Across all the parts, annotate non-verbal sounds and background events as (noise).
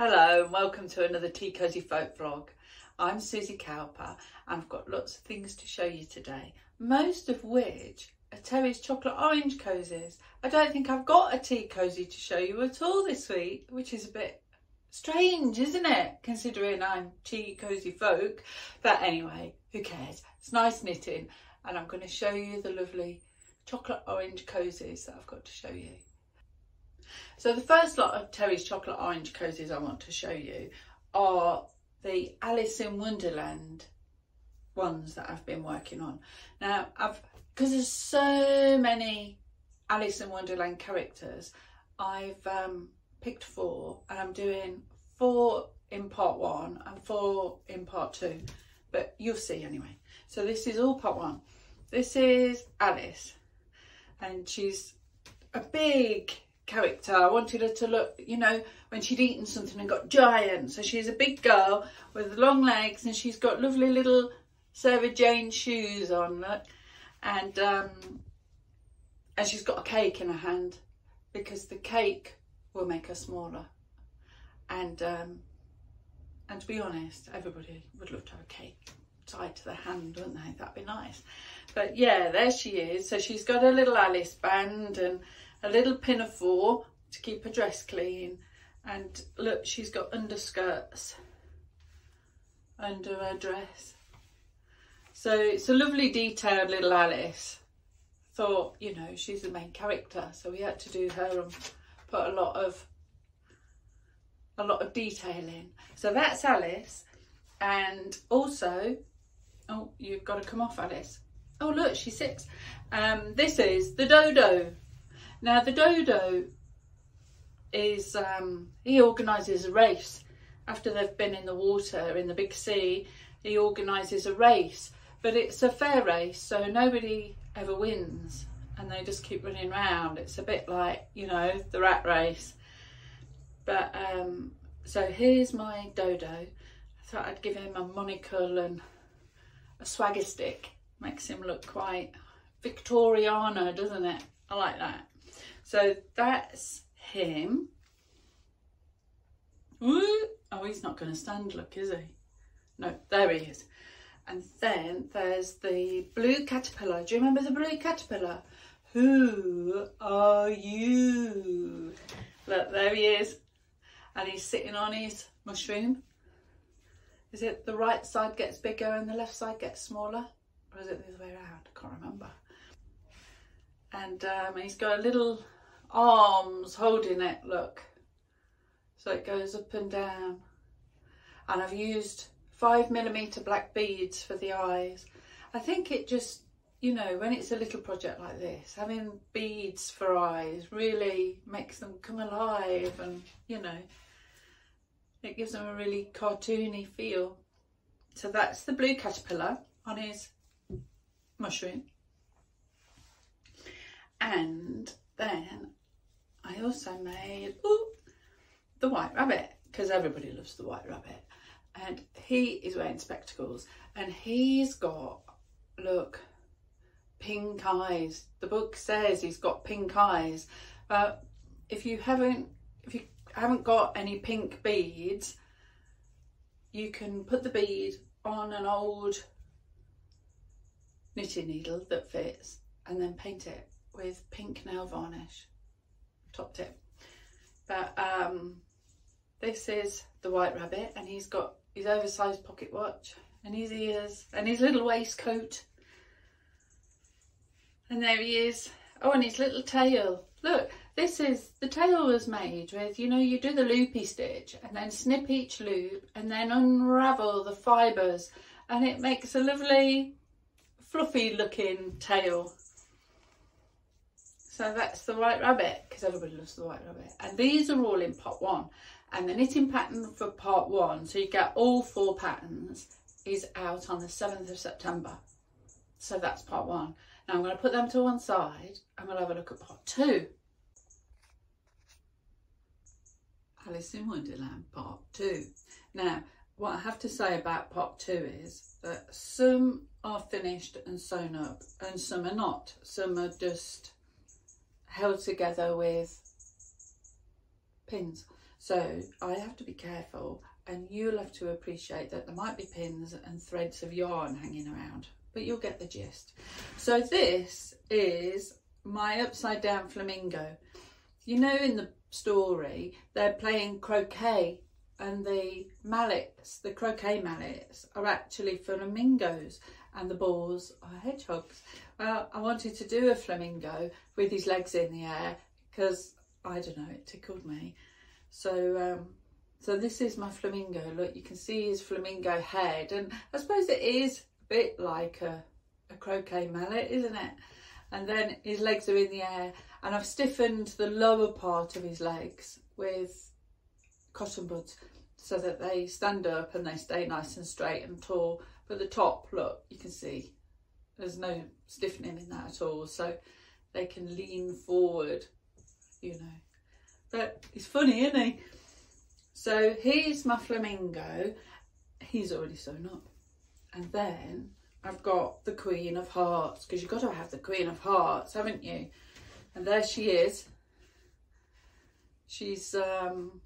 Hello and welcome to another Tea Cosy Folk vlog. I'm Suzy Cowper and I've got lots of things to show you today, most of which are Terry's chocolate orange cozies. I don't think I've got a tea cosy to show you at all this week, which is a bit strange, isn't it? Considering I'm tea cosy folk. But anyway, who cares? It's nice knitting and I'm going to show you the lovely chocolate orange cozies that I've got to show you. So the first lot of Terry's chocolate orange cozies I want to show you are the Alice in Wonderland ones that I've been working on. Now I've because there's so many Alice in Wonderland characters, I've um, picked four and I'm doing four in part one and four in part two, but you'll see anyway. So this is all part one. This is Alice and she's a big character. I wanted her to look, you know, when she'd eaten something and got giant. So she's a big girl with long legs and she's got lovely little Sarah Jane shoes on, look. And, um, and she's got a cake in her hand because the cake will make her smaller. And, um, and to be honest, everybody would love to have a cake tied to their hand, wouldn't they? That'd be nice. But yeah, there she is. So she's got a little Alice band and a little pinafore to keep her dress clean. And look, she's got underskirts under her dress. So it's a lovely detailed little Alice. Thought, you know, she's the main character. So we had to do her and put a lot of a lot of detail in. So that's Alice. And also, oh, you've got to come off Alice. Oh, look, she's six. Um, this is the Dodo. Now, the Dodo is, um, he organises a race. After they've been in the water, in the big sea, he organises a race. But it's a fair race, so nobody ever wins. And they just keep running around. It's a bit like, you know, the rat race. But, um, so here's my Dodo. I thought I'd give him a monocle and a swagger stick. Makes him look quite Victoriana, doesn't it? I like that. So that's him. Ooh. Oh, he's not going to stand, look, is he? No, there he is. And then there's the blue caterpillar. Do you remember the blue caterpillar? Who are you? Look, there he is. And he's sitting on his mushroom. Is it the right side gets bigger and the left side gets smaller? Or is it the other way around? I can't remember. And um, he's got a little arms holding it, look. So it goes up and down. And I've used five millimeter black beads for the eyes. I think it just, you know, when it's a little project like this, having beads for eyes really makes them come alive and, you know, it gives them a really cartoony feel. So that's the blue caterpillar on his mushroom. And then I also made ooh, the white rabbit because everybody loves the white rabbit. And he is wearing spectacles and he's got, look, pink eyes. The book says he's got pink eyes. But if you haven't, if you haven't got any pink beads, you can put the bead on an old knitting needle that fits and then paint it with pink nail varnish top tip. But um, this is the White Rabbit and he's got his oversized pocket watch and his ears and his little waistcoat. And there he is. Oh, and his little tail. Look, this is, the tail was made with, you know, you do the loopy stitch and then snip each loop and then unravel the fibres and it makes a lovely fluffy looking tail. So that's the White Rabbit, because everybody loves the White Rabbit. And these are all in part one. And the knitting pattern for part one, so you get all four patterns, is out on the 7th of September. So that's part one. Now I'm going to put them to one side and we'll have a look at part two. Alice in Wonderland part two. Now, what I have to say about part two is that some are finished and sewn up and some are not. Some are just held together with pins. So I have to be careful and you'll have to appreciate that there might be pins and threads of yarn hanging around, but you'll get the gist. So this is my upside down flamingo. You know in the story they're playing croquet and the mallets, the croquet mallets, are actually flamingos and the balls are hedgehogs. Well, I wanted to do a flamingo with his legs in the air because, I don't know, it tickled me. So, um, so this is my flamingo. Look, you can see his flamingo head and I suppose it is a bit like a, a croquet mallet, isn't it? And then his legs are in the air and I've stiffened the lower part of his legs with cotton buds so that they stand up and they stay nice and straight and tall. But the top, look, you can see there's no stiffening in that at all. So they can lean forward, you know. But he's funny, isn't he? So here's my flamingo. He's already sewn up. And then I've got the Queen of Hearts because you've got to have the Queen of Hearts, haven't you? And there she is. She's um,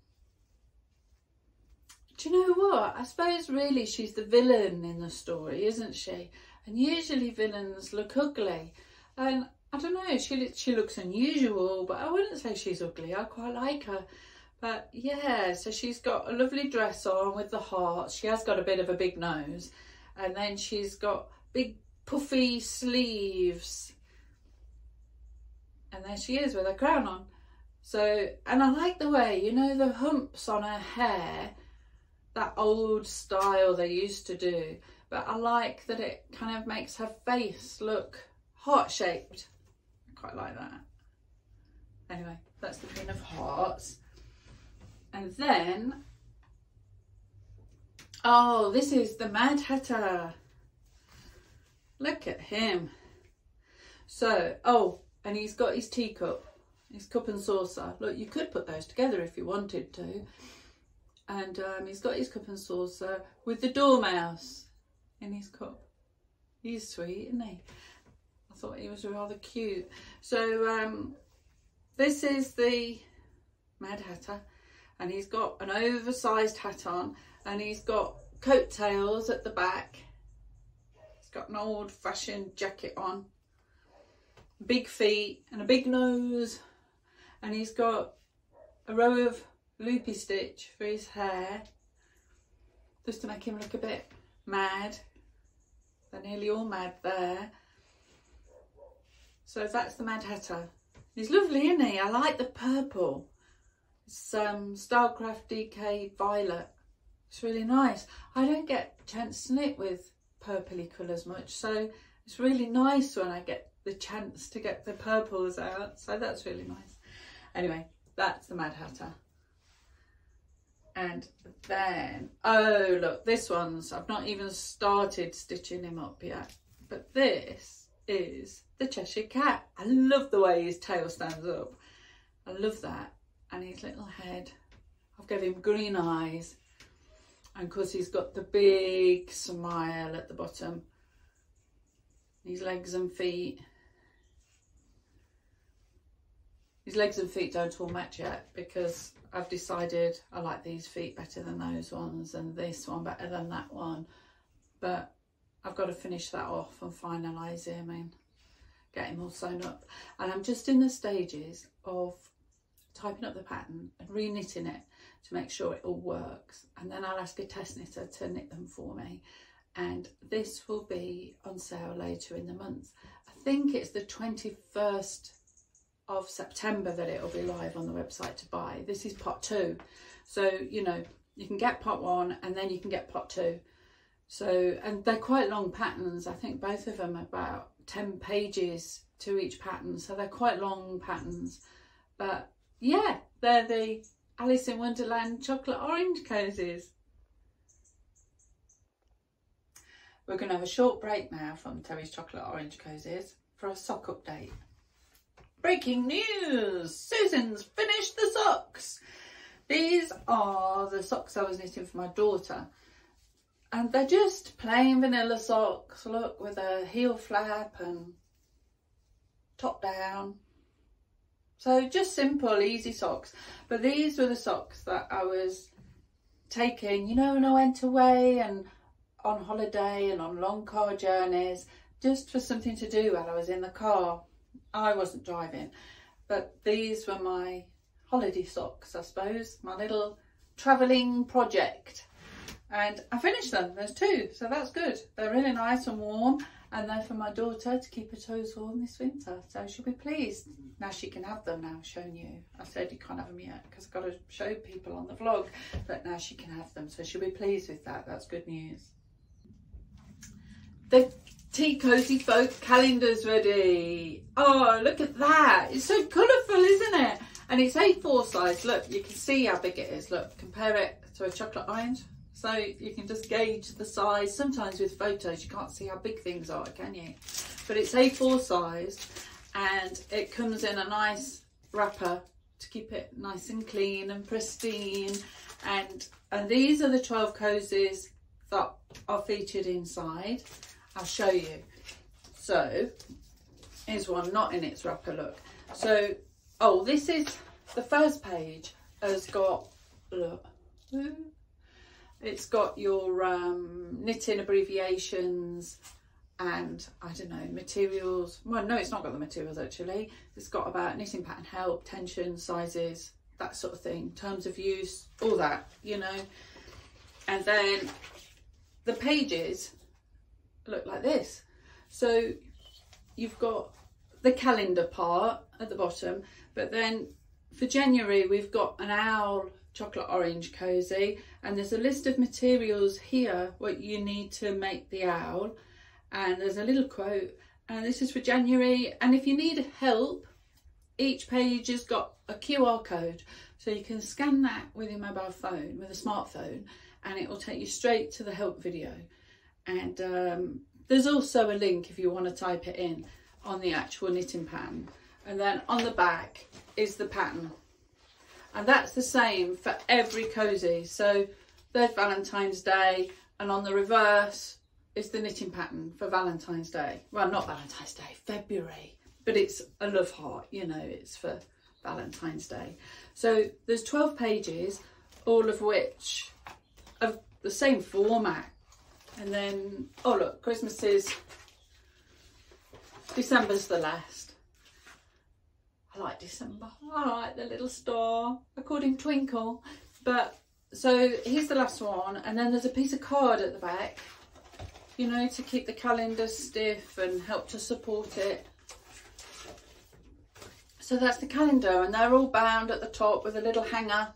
do you know what? I suppose really she's the villain in the story, isn't she? And usually villains look ugly. And I don't know, she, she looks unusual, but I wouldn't say she's ugly. I quite like her. But yeah, so she's got a lovely dress on with the heart. She has got a bit of a big nose. And then she's got big puffy sleeves. And there she is with her crown on. So, and I like the way, you know, the humps on her hair that old style they used to do. But I like that it kind of makes her face look heart-shaped. I quite like that. Anyway, that's the Queen of Hearts. And then, oh, this is the Mad Hatter. Look at him. So, oh, and he's got his teacup, his cup and saucer. Look, you could put those together if you wanted to and um, he's got his cup and saucer with the dormouse in his cup. He's sweet, isn't he? I thought he was rather cute. So um, this is the Mad Hatter and he's got an oversized hat on and he's got coattails at the back. He's got an old fashioned jacket on, big feet and a big nose and he's got a row of loopy stitch for his hair just to make him look a bit mad. They're nearly all mad there. So that's the Mad Hatter. He's lovely, isn't he? I like the purple. It's um, Stylecraft DK Violet. It's really nice. I don't get a chance to knit with purpley colours much, so it's really nice when I get the chance to get the purples out. So that's really nice. Anyway, that's the Mad Hatter and then oh look this one's I've not even started stitching him up yet. But this is the Cheshire Cat. I love the way his tail stands up. I love that. And his little head. I've given him green eyes. And because he's got the big smile at the bottom. His legs and feet his legs and feet don't all match yet because I've decided I like these feet better than those ones and this one better than that one. But I've got to finish that off and finalise him and get him all sewn up. And I'm just in the stages of typing up the pattern and re-knitting it to make sure it all works. And then I'll ask a test knitter to knit them for me. And this will be on sale later in the month. I think it's the 21st of September that it'll be live on the website to buy. This is pot two. So, you know, you can get pot one and then you can get pot two. So, and they're quite long patterns. I think both of them about 10 pages to each pattern. So they're quite long patterns. But yeah, they're the Alice in Wonderland chocolate orange cozies. We're going to have a short break now from Terry's chocolate orange cozies for a sock update. Breaking news! Susan's finished the socks. These are the socks I was knitting for my daughter. And they're just plain vanilla socks, look, with a heel flap and top down. So just simple, easy socks. But these were the socks that I was taking, you know, when I went away and on holiday and on long car journeys, just for something to do while I was in the car. I wasn't driving, but these were my holiday socks, I suppose, my little travelling project. And I finished them, there's two, so that's good. They're really nice and warm and they're for my daughter to keep her toes warm this winter. So she'll be pleased. Now she can have them now, shown you. I said you can't have them yet because I've got to show people on the vlog, but now she can have them. So she'll be pleased with that. That's good news. The Tea Cosy Folk calendar's ready. Oh, look at that. It's so colourful, isn't it? And it's A4 size. Look, you can see how big it is. Look, compare it to a chocolate orange. So you can just gauge the size. Sometimes with photos, you can't see how big things are, can you? But it's A4 size and it comes in a nice wrapper to keep it nice and clean and pristine. And, and these are the 12 cozies that are featured inside. I'll show you. So here's one not in its wrapper, look. So, oh, this is the first page has got, look, it's got your um, knitting abbreviations and I don't know, materials. Well, no, it's not got the materials actually. It's got about knitting pattern help, tension, sizes, that sort of thing, terms of use, all that, you know. And then the pages look like this. So you've got the calendar part at the bottom, but then for January, we've got an owl chocolate orange cozy and there's a list of materials here what you need to make the owl and there's a little quote and this is for January and if you need help each page has got a QR code so you can scan that with your mobile phone with a smartphone and it will take you straight to the help video and um, there's also a link if you want to type it in on the actual knitting pattern and then on the back is the pattern. And that's the same for every cozy. So there's Valentine's Day and on the reverse is the knitting pattern for Valentine's Day. Well not Valentine's Day February. But it's a love heart you know it's for Valentine's Day. So there's 12 pages all of which of the same format and then oh look Christmas is December's the last I like December. I like the little star. according Twinkle. But so here's the last one. And then there's a piece of card at the back, you know, to keep the calendar stiff and help to support it. So that's the calendar and they're all bound at the top with a little hanger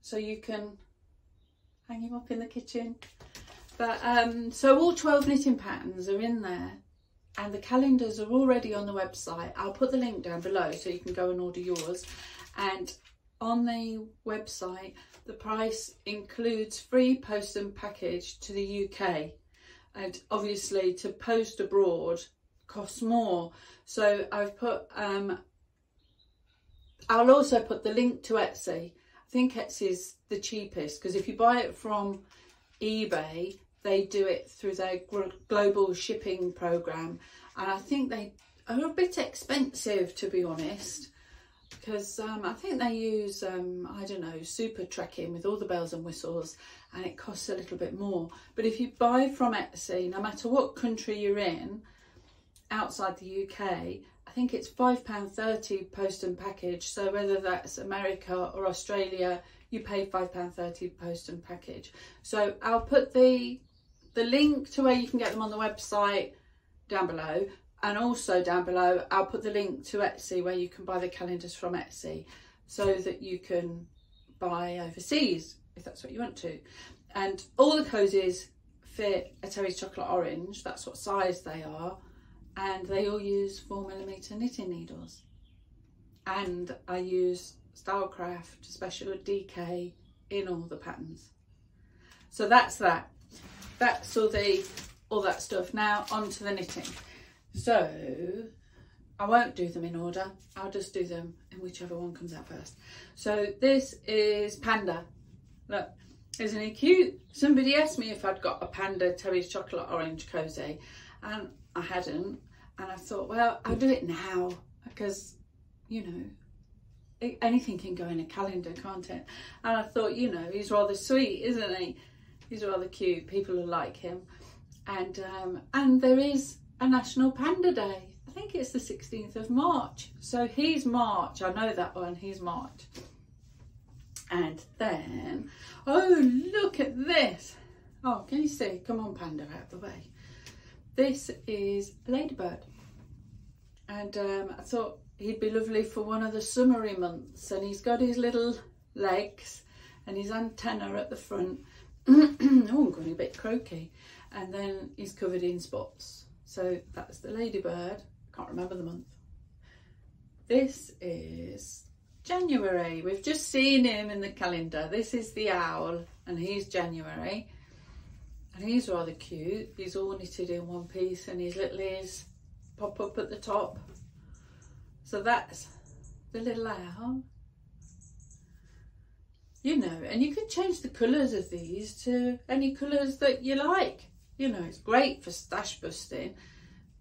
so you can hang him up in the kitchen. But um, so all 12 knitting patterns are in there and the calendars are already on the website. I'll put the link down below so you can go and order yours. And on the website, the price includes free post and package to the UK. And obviously to post abroad costs more. So I've put, um, I'll also put the link to Etsy. I think Etsy is the cheapest because if you buy it from eBay, they do it through their global shipping program. And I think they are a bit expensive to be honest because um, I think they use um, I don't know super trekking with all the bells and whistles and it costs a little bit more. But if you buy from Etsy no matter what country you're in outside the UK I think it's £5.30 post and package. So whether that's America or Australia you pay £5.30 post and package. So I'll put the the link to where you can get them on the website down below and also down below I'll put the link to Etsy where you can buy the calendars from Etsy so that you can buy overseas if that's what you want to. And all the cozies fit a Terry's chocolate orange that's what size they are and they all use four millimeter knitting needles. And I use Stylecraft special DK in all the patterns. So that's that that's all the all that stuff. Now onto the knitting. So I won't do them in order. I'll just do them in whichever one comes out first. So this is panda. Look isn't he cute? Somebody asked me if I'd got a panda Terry's chocolate orange cozy and I hadn't. And I thought well I'll do it now because you know, anything can go in a calendar, can't it? And I thought, you know, he's rather sweet, isn't he? He's rather cute. People will like him. And um, and there is a National Panda Day. I think it's the 16th of March. So he's March. I know that one. He's March. And then, oh, look at this. Oh, can you see? Come on, Panda, out the way. This is Ladybird. And um, I thought he'd be lovely for one of the summery months. And he's got his little legs and his antenna at the front. (clears throat) oh, I'm going a bit croaky. And then he's covered in spots. So that's the ladybird. Can't remember the month. This is January. We've just seen him in the calendar. This is the owl and he's January. And he's rather cute. He's all knitted in one piece and his little ears pop up at the top. So that's the little owl. You know, and you can change the colours of these to any colours that you like. You know, it's great for stash busting.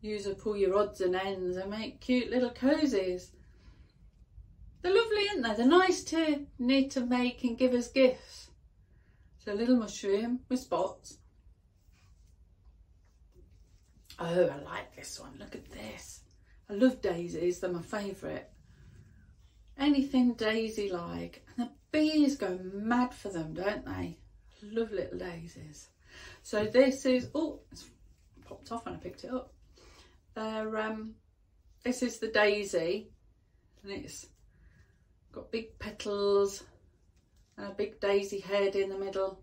Use up all your odds and ends and make cute little cozies. They're lovely, aren't they? They're nice to knit and make and give as gifts. So a little mushroom with spots. Oh, I like this one. Look at this. I love daisies. They're my favourite. Anything daisy-like. And the bees go mad for them, don't they? Love little daisies. So this is, oh, it's popped off when I picked it up. They're, um, this is the daisy and it's got big petals and a big daisy head in the middle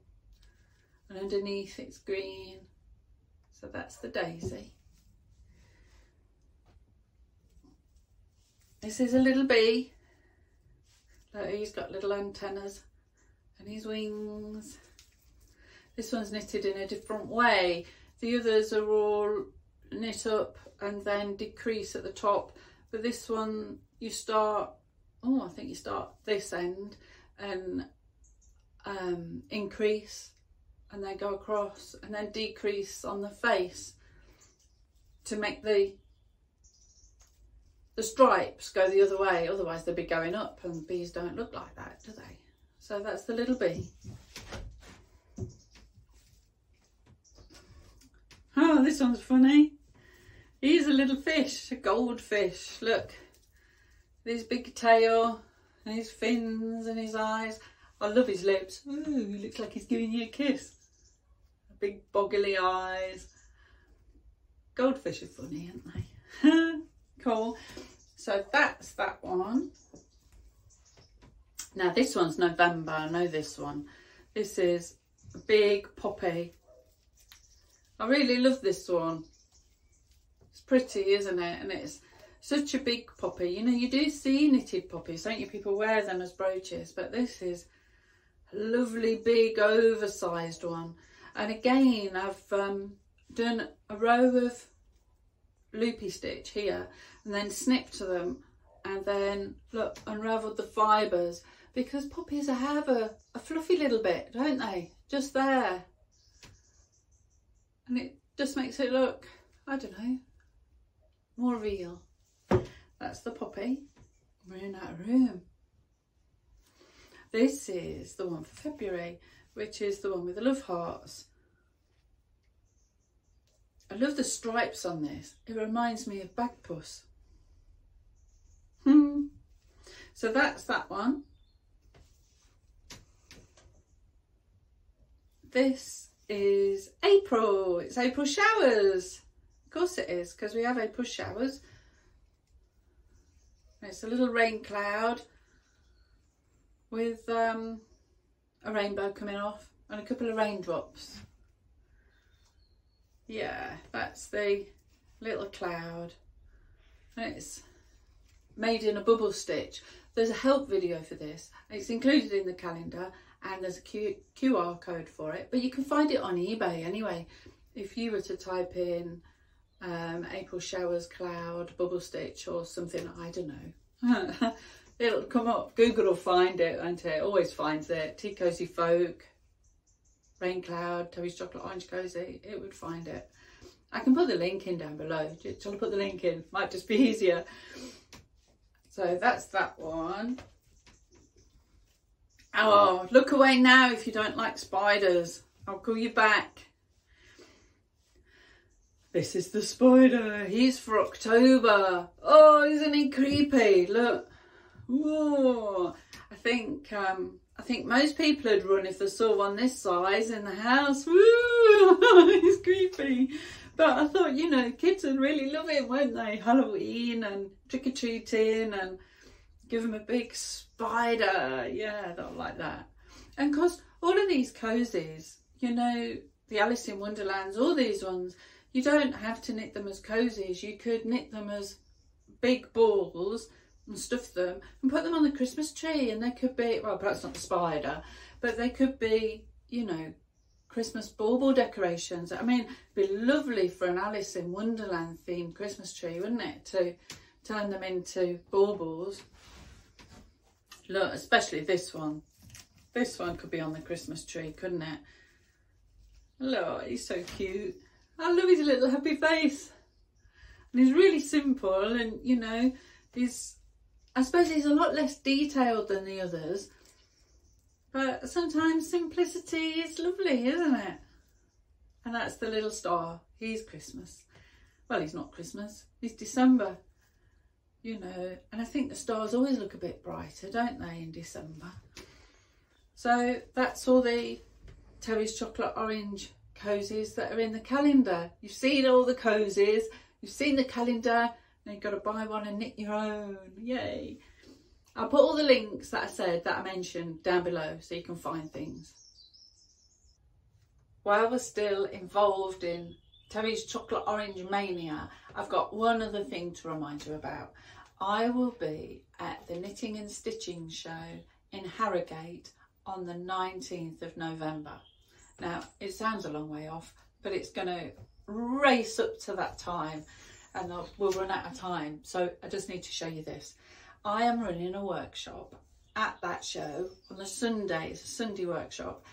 and underneath it's green. So that's the daisy. This is a little bee. Look, he's got little antennas and his wings. This one's knitted in a different way. The others are all knit up and then decrease at the top. But this one, you start, oh, I think you start this end and um, increase and then go across and then decrease on the face to make the the stripes go the other way otherwise they'd be going up and bees don't look like that do they so that's the little bee Oh, this one's funny. He's a little fish, a goldfish. Look, his big tail and his fins and his eyes. I love his lips. Ooh, he looks like he's giving you a kiss. Big boggly eyes. Goldfish are funny, aren't they? (laughs) cool. So that's that one. Now this one's November, I know this one. This is a big poppy I really love this one. It's pretty, isn't it? And it's such a big poppy. You know, you do see knitted poppies, don't you? People wear them as brooches, but this is a lovely, big, oversized one. And again, I've um, done a row of loopy stitch here and then snipped to them and then look unraveled the fibres because poppies have a, a fluffy little bit don't they just there and it just makes it look, I don't know, more real. That's the poppy. We're in that room. This is the one for February, which is the one with the love hearts. I love the stripes on this. It reminds me of Bagpuss. Hmm. So that's that one. This is April. It's April showers. Of course it is, because we have April showers. It's a little rain cloud with um, a rainbow coming off and a couple of raindrops. Yeah, that's the little cloud. And it's made in a bubble stitch. There's a help video for this. It's included in the calendar and there's a Q QR code for it, but you can find it on eBay anyway. If you were to type in um, April showers, cloud, bubble stitch or something, I don't know. (laughs) It'll come up. Google will find it, won't it? Always finds it. Tea Cosy Folk, Rain Cloud, Terry's Chocolate Orange Cozy. It would find it. I can put the link in down below. Shall I put the link in? Might just be (laughs) easier. So that's that one. Oh, look away now if you don't like spiders. I'll call you back. This is the spider. He's for October. Oh, isn't he creepy? Look. Whoa. I think um, I think most people would run if they saw one this size in the house. Woo! (laughs) He's creepy. But I thought, you know, kids would really love it, won't they? Halloween and trick-or-treating and give them a big spider. Yeah, they'll like that. And of course, all of these cozies, you know, the Alice in Wonderlands, all these ones, you don't have to knit them as cozies. You could knit them as big balls and stuff them and put them on the Christmas tree and they could be, well, perhaps not the spider, but they could be, you know, Christmas bauble decorations. I mean, it'd be lovely for an Alice in Wonderland themed Christmas tree, wouldn't it? To turn them into baubles. Look, especially this one. This one could be on the Christmas tree, couldn't it? Look, he's so cute. I love his little happy face. And he's really simple and, you know, he's, I suppose he's a lot less detailed than the others. But sometimes simplicity is lovely, isn't it? And that's the little star. He's Christmas. Well, he's not Christmas. He's December. You know, and I think the stars always look a bit brighter, don't they, in December? So that's all the Terry's Chocolate Orange cozies that are in the calendar. You've seen all the cozies, you've seen the calendar, now you've got to buy one and knit your own. Yay! I'll put all the links that I said, that I mentioned down below so you can find things. While we're still involved in Terry's Chocolate Orange Mania, I've got one other thing to remind you about. I will be at the Knitting and Stitching Show in Harrogate on the 19th of November. Now, it sounds a long way off, but it's going to race up to that time and we'll run out of time. So I just need to show you this. I am running a workshop at that show on the Sunday. It's a Sunday workshop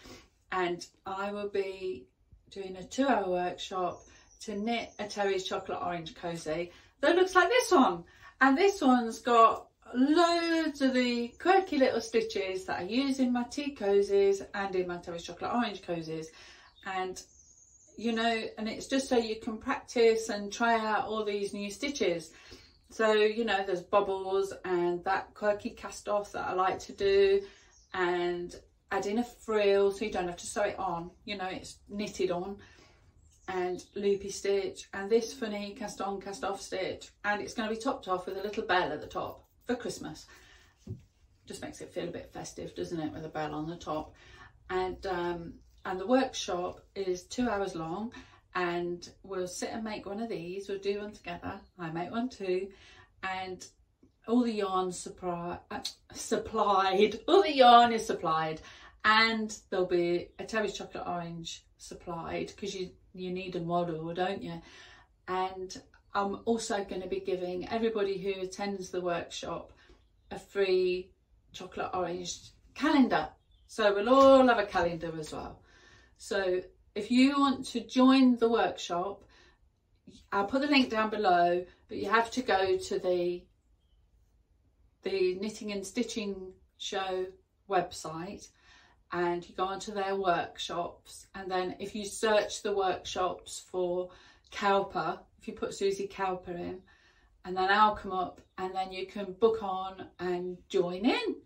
and I will be doing a two hour workshop to knit a Terry's Chocolate Orange Cozy that looks like this one. And this one's got loads of the quirky little stitches that I use in my tea cozies and in my Terry's Chocolate Orange cozies. And, you know, and it's just so you can practice and try out all these new stitches. So, you know, there's bubbles and that quirky cast off that I like to do and adding a frill so you don't have to sew it on, you know, it's knitted on and loopy stitch and this funny cast on cast off stitch and it's going to be topped off with a little bell at the top for Christmas. Just makes it feel a bit festive, doesn't it, with a bell on the top. And um, and the workshop is two hours long and we'll sit and make one of these. We'll do one together. I make one too. And all the yarn supply, uh, supplied, (laughs) all the yarn is supplied and there'll be a Terry's chocolate orange supplied because you, you need a model, don't you? And I'm also going to be giving everybody who attends the workshop a free chocolate orange calendar. So we'll all have a calendar as well. So if you want to join the workshop, I'll put the link down below, but you have to go to the the Knitting and Stitching Show website and you go onto their workshops. And then if you search the workshops for Cowper, if you put Suzy Cowper in and then I'll come up and then you can book on and join in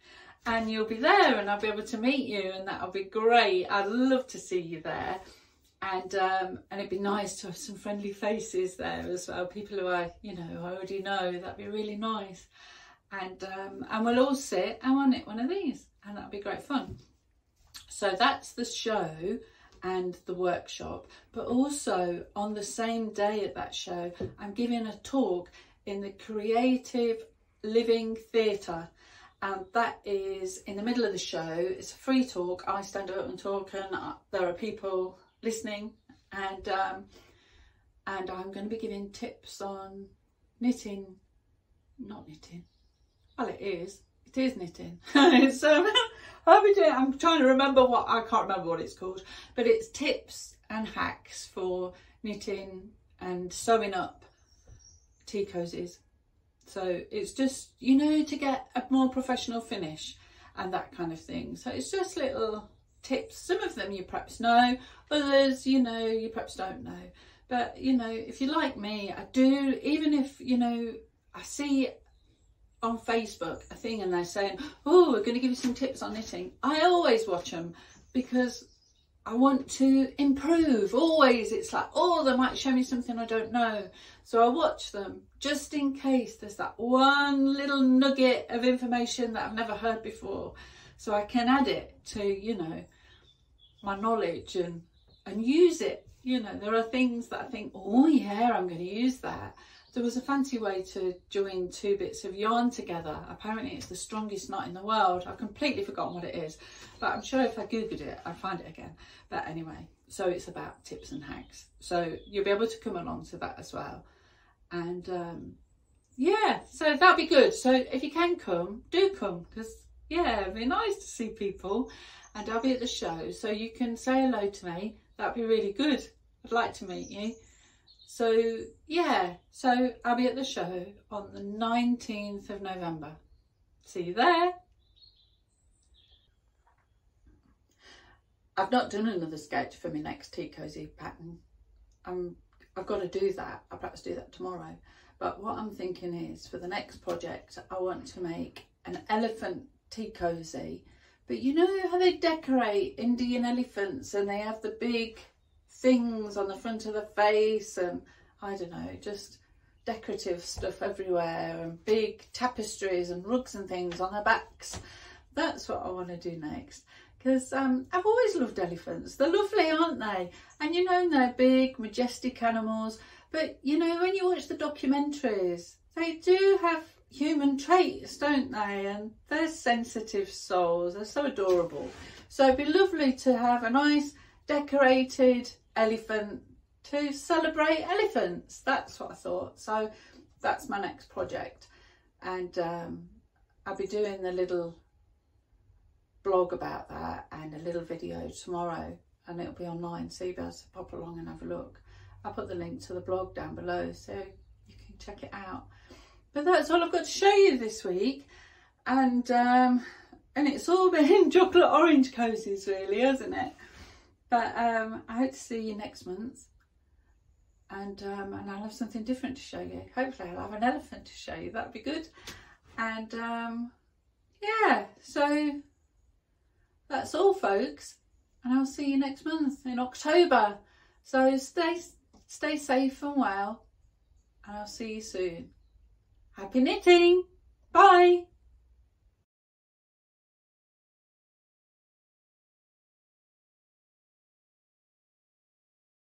and you'll be there and I'll be able to meet you and that'll be great. I'd love to see you there. And um, and it'd be nice to have some friendly faces there as well, people who I, you know, I already know, that'd be really nice. And um, and we'll all sit and we'll knit one of these and that'll be great fun. So that's the show and the workshop, but also on the same day at that show, I'm giving a talk in the Creative Living Theatre and that is in the middle of the show. It's a free talk. I stand up and talk, and uh, there are people listening, and um, and I'm going to be giving tips on knitting, not knitting. Well, it is. It is knitting. (laughs) so (laughs) I'll be doing. I'm trying to remember what I can't remember what it's called, but it's tips and hacks for knitting and sewing up tea cozies So it's just, you know, to get a more professional finish and that kind of thing. So it's just little tips. Some of them you perhaps know, others, you know, you perhaps don't know. But, you know, if you like me, I do, even if, you know, I see on Facebook a thing and they're saying, oh, we're going to give you some tips on knitting. I always watch them because I want to improve. Always, it's like, oh, they might show me something I don't know. So I watch them just in case there's that one little nugget of information that I've never heard before. So I can add it to, you know, my knowledge and, and use it. You know, there are things that I think, oh yeah, I'm going to use that. There was a fancy way to join two bits of yarn together. Apparently it's the strongest knot in the world. I've completely forgotten what it is, but I'm sure if I Googled it, I'd find it again. But anyway, so it's about tips and hacks. So you'll be able to come along to that as well. And um, yeah, so that'd be good. So if you can come, do come because yeah, it'd be nice to see people and I'll be at the show. So you can say hello to me. That'd be really good. I'd like to meet you. So yeah, so I'll be at the show on the 19th of November. See you there. I've not done another sketch for my next tea cosy pattern. I'm, I've got to do that. I'll perhaps do that tomorrow. But what I'm thinking is for the next project, I want to make an elephant tea cosy. But you know how they decorate Indian elephants and they have the big things on the front of the face and I don't know, just decorative stuff everywhere and big tapestries and rugs and things on their backs. That's what I want to do next because um, I've always loved elephants. They're lovely, aren't they? And you know, they're big, majestic animals. But you know, when you watch the documentaries, they do have human traits, don't they? And they're sensitive souls. They're so adorable. So it'd be lovely to have a nice decorated elephant to celebrate elephants. That's what I thought. So that's my next project. And um, I'll be doing the little blog about that and a little video tomorrow and it'll be online so you'll be able to pop along and have a look. I'll put the link to the blog down below so you can check it out. But that's all I've got to show you this week and um, and it's all (laughs) been chocolate orange cozies really hasn't it? But um, I hope to see you next month. And, um, and I'll have something different to show you. Hopefully I'll have an elephant to show you. That'd be good. And um, yeah, so that's all folks. And I'll see you next month in October. So stay, stay safe and well. And I'll see you soon. Happy knitting. Bye.